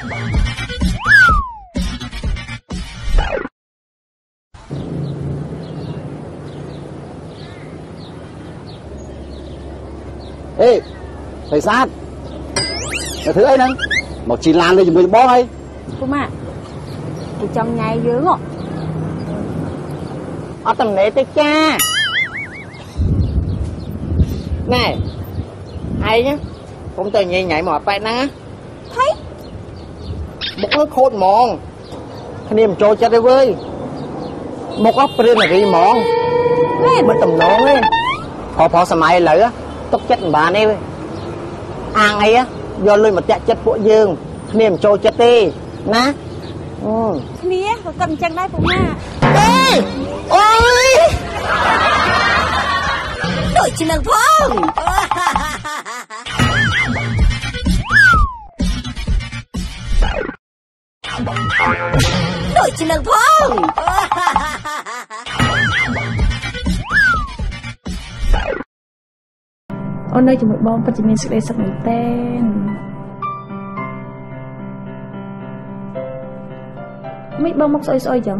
អេបិសាទទៅធ្វើអីហ្នឹងមកជិះឡានលេងជាមួយបងអីពុកម៉ាក់គេចង់ញ៉ៃយើងហ៎អត់តំណេ ទេចាណែឯងខ្ញុំទៅញ៉ៃញ៉ៃមកអត់ប៉ែតណាហីមុខនោះខូចហ្មងគ្នាមិនចូលចិត្តទេវើយមុខអស់ព្រានារីហ្មងហេមិនតំណងទេផផសម័យឥឡូវទុកចិត្តមិនបានទេវើយអាងអីយកលុយមកតាក់ចិត្តពួកយើងគ្នាមិនចូលចិត្តទេណាអឺគ្នាក៏គិតអញ្ចឹងដែរពុកម៉ាក់អេអូយដូចជានឹងផង ដូចជានឹងផងអូននៅជាមួយបងពិតជាមានសេចក្តីសុខមែនតើមិនបងមកស្អុយស្អុយចឹង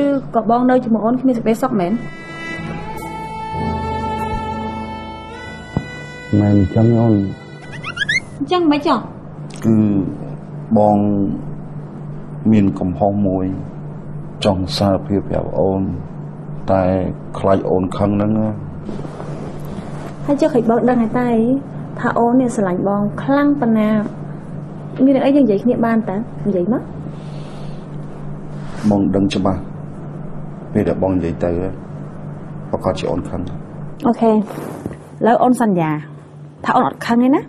ឬក៏បងនៅជាមួយអូនគ្មានសេចក្តីសុខមែនមែនអញ្ចឹងអូនអញ្ចឹងមិនចង់គឺ បងមានកំហុសមួយ ចង់សារភាពប្រាប់អូន តែខ្លាចអូនខឹងហ្នឹងណាហើយចុះឃើញបងដឹងហើយតែថាអូននេះស្រឡាញ់បងខ្លាំងប៉ុណ្ណាមានអីយើងនិយាយគ្នាបានតើនិយាយមកបងដឹងច្បាស់ពេលដែលបងនិយាយទៅប្រកាសជាអូនខឹងអូខេឥឡូវអូនសន្យាថាអូនអត់ខឹងទេណា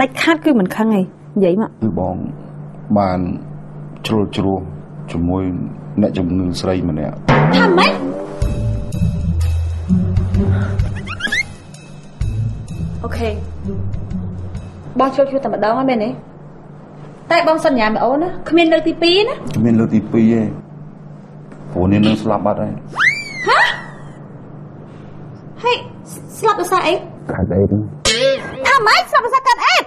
ដាច់ខាតគឺមិនខឹងទេនិយាយមកគឺបង បានជ្រុលជ្រោះជាមួយអ្នកជំងឺស្រីម្នាក់ថាម៉េចអូខេបងចូលជួតែម្ដងហើយមែនទេតែបងសន្យាមកអូនណាគ្មានលើកទី2ណាគ្មានលើកទី2ទេព្រោះនាងនឹងស្លាប់បាត់ហើយហើយស្លាប់ដោយសារអីកាច់អីហ្នឹងថាម៉េចស្លាប់ដោយសារកាត់អេត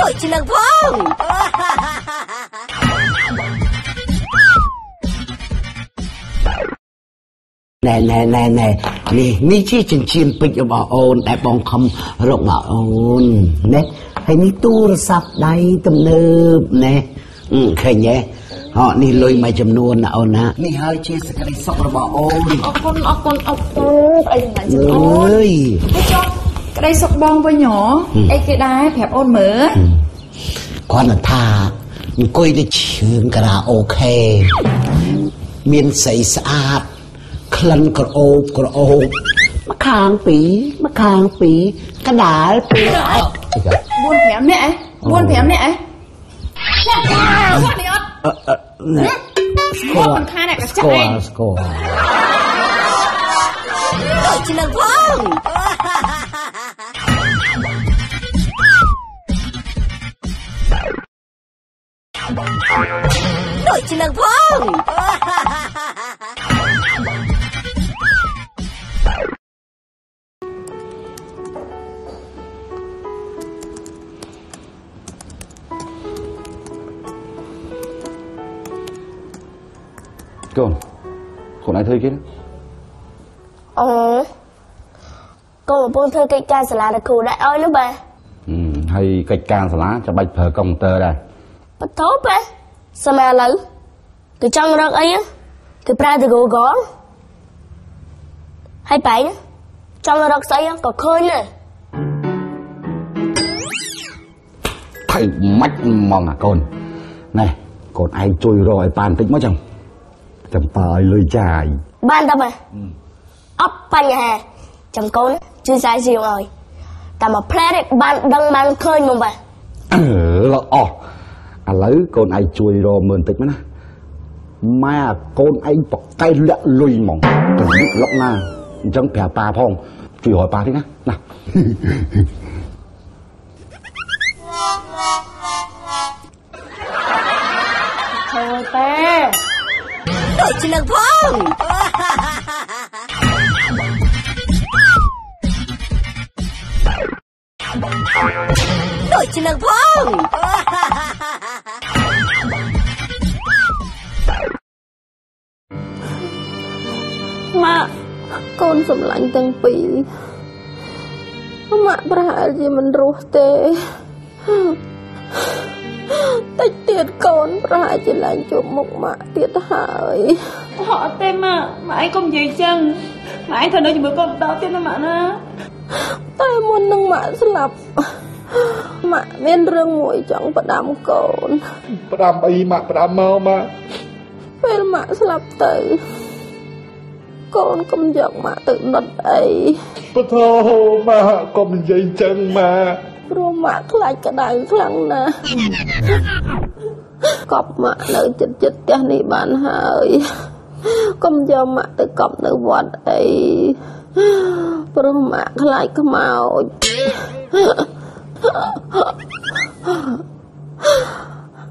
ដូចជានឹងផងណែណែណែណែនេះនេះជាចិញ្ចៀនពេជ្ររបស់អូនដែលបងខំរកមកអូនណាហើយនេះទូរស័ព្ទដៃទំនើបណាអឺឃើញទេហ៎នេះលុយមួយចំនួនណាអូនណានេះហើយជាសេចក្តីសុខរបស់អូនអរគុណអរគុណអរគុណអីហ្នឹងអចឹងអូនើយហើយចុះ ក្តីសុខបងវិញហ៎អីគេដែរប្រាប់អូនមើលគាត់នឹងថាអង្គុយនៅជើងការ៉ាអូខេមានស្អីស្អាតក្លិនក្រអូបក្រអូបម្ខាងពីរម្ខាងពីរកដាលពីរអត់អីចឹង4 5នាក់អី4 5នាក់អីចាគាត់នេះអត់អឺអឺណែស្គាល់មិនខានអ្នកកស្ចាក់គាឯងល់ស្គាល់ដូចជានឹងផង កូនខ្លួនឯងធ្វើគេណាអឺកូនកំពុងធ្វើកិច្ចការសាលាដល់គ្រូដែរអើយនោះបាទហឹមហើយកិច្ចការសាលាចាំបាច់ប្រើកុំព្យូទ័រដែរបតោបាទសម័យឥឡូវគឺចង់រកអីណាគឺប្រើទៅ Google ហើយបែងណាចង់រកស្អីក៏ឃើញដែរថៃម៉ាច់ហ្មងអាកូនណែកូនឯងជួយរកឲ្យបានតិចមកចឹង ចាំតើឲ្យលុយចាយបានតើបាទអត់បញ្ហាចាំកូនជួយសាយសៀវឲ្យតែមកផ្លែតឯងបានដឹងបានឃើញមកបាទអឺល្អឥឡូវកូនឯងជួយរកមើលបន្តិចមកណាម៉ែអាកូនឯងបកែលាក់លុយហ្មងទៅលុកលុកណាអញ្ចឹងប្រាប់ប៉ាផងជួយរកប៉ាតិចណាណា ដូចជានឹងផងដូចជានឹងផងម៉ាក់កូនសម្លាញ់ទាំងពីរម៉ាក់ប្រហែលជាមិនរស់ទេ តិចទៀតកូនប្រហែលជាឡើងជួបមុខម៉ាក់ទៀតហើយអត់ទេម៉ាក់ម៉ាក់ឯងកុំនិយាយចឹងម៉ាក់ឯងត្រូវនៅជាមួយកូនបន្តទៀតណាម៉ាក់ណាតែមុននឹងម៉ាក់ស្លាប់ម៉ាក់មានរឿងមួយចង់ផ្ដាំកូនផ្ដាំអីម៉ាក់ផ្ដាំមកម៉ាក់ពេលម៉ាក់ស្លាប់ទៅកូនកុំយកម៉ាក់ទៅដុតអីពធម៉ាក់កុំនិយាយចឹងម៉ាក់ ព្រោះម៉ាក់ខ្លាចក្តៅខ្លាំងណាស់កប់ម៉ាក់នៅចិត្តចិត្តផ្ទះនេះបានហើយកុំយកម៉ាក់ទៅកប់នៅវត្តអីព្រោះម៉ាក់ខ្លាចខ្មោច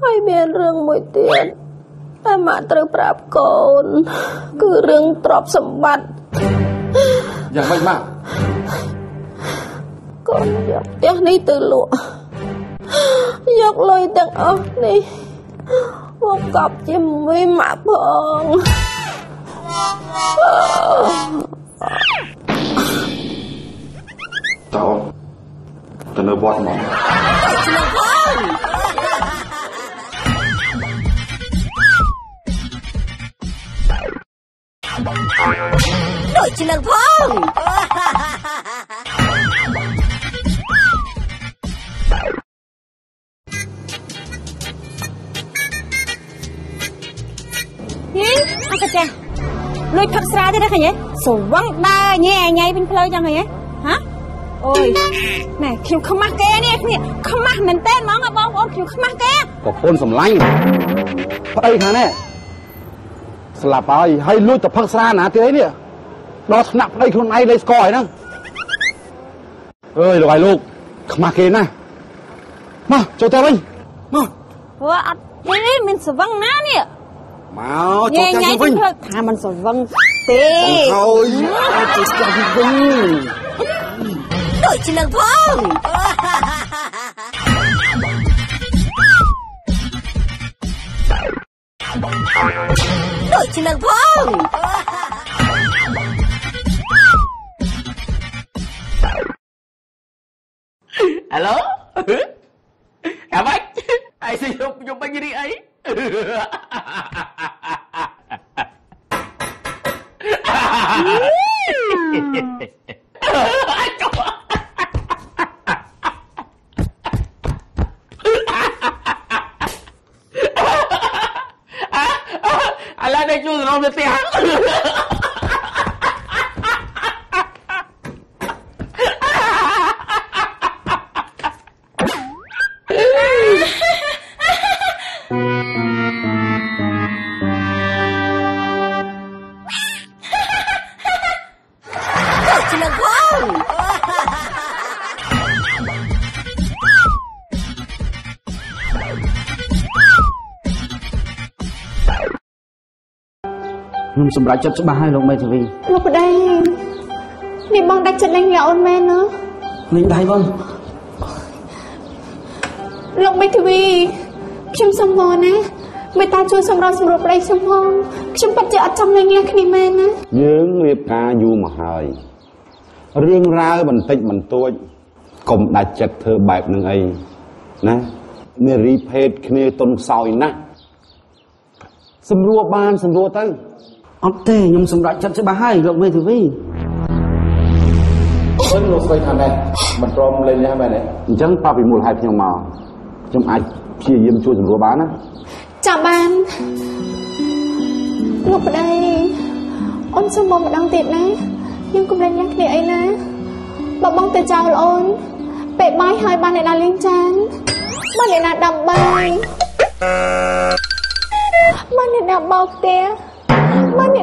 ហើយមានរឿងមួយទៀតតែម៉ាក់ត្រូវប្រាប់កូន គឺរឿងទ្រព្យសម្បត្តិយ៉ាងម៉េចម៉ាក់ កូនយកផ្ទះនេះទៅលក់យកលុយទាំងអស់នេះមកកប់ជាមួយម៉ាក់ផងតោទៅនៅវត្តហ្មងដូចជានឹងផងដូចជានឹងផង ផឹកស្រាទៀតណាឃើញទេសវឹងដើរញ៉ែញ៉ៃពេញផ្លូវចឹងហីហ៎អូយណែខ្ញុំខ្មាស់គេនេះគ្នាខ្មាស់មែនតើហ្មងបងប្អូនខ្ញុំខ្មាស់គេប្រពន្ធសម្លាញ់ប្តីខាងនេះស្លាប់ហើយហើយលួចទៅផឹកស្រាណាទៀតអីនេះដល់ថ្នាក់ប្តីខ្លួនឯងលេស្កហើយហ្នឹងអើយលោកហើយលោកខ្មាស់គេណាស់មកចូលទៅវិញមកព្រោះអត់ទេមានសវឹងណានេះ មកចូលញ៉ែទៅញ៉ៃវិញពេញផ្លូវថាมันសវឹងទេហើយចូលទៅវិញដូចជានឹងផងដូចជានឹងផងអាឡូអាម៉េចអីសិខ្ញុំខ្ញុំបាញ់រីអី ឥឡូ សម្រេចចិត្តច្បាស់ហើយលោកមេធាវីលោកប្តីនេះបងដាច់ចិត្តលេងលាអូនមែនណាលេងដៃបងលោកមេធាវីខ្ញុំសុំវល់ណាមេត្តាជួយសម្របសម្រួលប្តីខ្ញុំផងខ្ញុំពិតជាអត់ចង់លេងលាគ្នាមែនណាយើងរៀបការយូរមកហើយរឿងរ៉ាវបន្តិចបន្តួចកុំដាច់ចិត្តធ្វើបែបនឹងអីណានារីភេទគ្នាទុនខ្សោយណាស់សម្រួលបានសម្រួលទៅ អត់ទេខ្ញុំសម្រេចចិត្តច្បាស់ហើយលោកមេធាវីអឺលោកស្រីខាងនេះមិនព្រមលេងនេះមែនទេអញ្ចឹងប៉ាពីមូលហេតុខ្ញុំមកខ្ញុំអាចព្យាយាមជួយសម្រួលបានណាចាំបានលោកប្តីអូនសុំមកម្ដងទៀតណាយើងកុំលេងលាគ្នាអីណាបើបងទៅចោលអូនពេលបាយហើយបានអ្នកណាលេងចានបានអ្នកណាដាំបាយបានអ្នកណាបោកផ្ទះបានអ្នក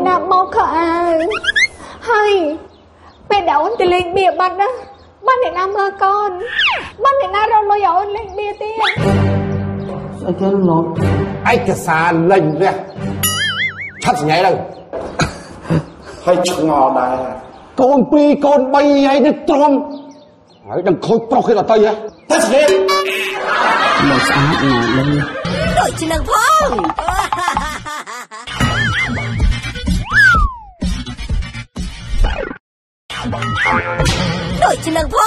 ណាបោកខោអាវហើយពេលដែលអូនទៅលេងបៀបាត់ណាបានអ្នកណាមើលកូនបានអ្នកណារកលុយឲ្យអូនលេងបៀទៀតស្អីគេលោកលោកឯកសារលេញនេះឆាត់សញ្ញាទៅហើយឆ្ងល់ដែរកូនពីរកូនបីហើយនេះទ្រាំហើយដឹងខូចប្រុសគេដល់ទៅហ៎តែស្នេហ៍លោកស្អាតណាស់លេងដូចជានឹងផង ដូចជានឹងផង